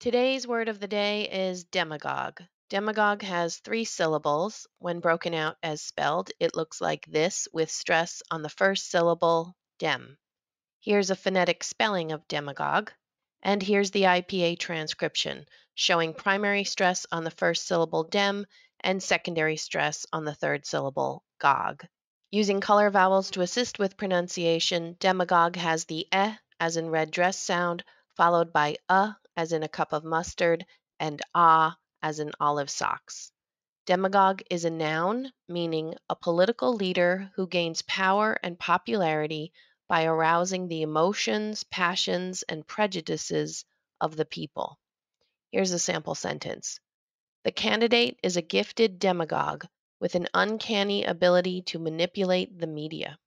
Today's word of the day is demagogue. Demagogue has three syllables. When broken out as spelled, it looks like this with stress on the first syllable, dem. Here's a phonetic spelling of demagogue. And here's the IPA transcription, showing primary stress on the first syllable dem and secondary stress on the third syllable gog. Using color vowels to assist with pronunciation, demagogue has the eh as in red dress sound, followed by a as in a cup of mustard, and ah as in olive socks. Demagogue is a noun meaning a political leader who gains power and popularity by arousing the emotions, passions, and prejudices of the people. Here's a sample sentence. The candidate is a gifted demagogue with an uncanny ability to manipulate the media.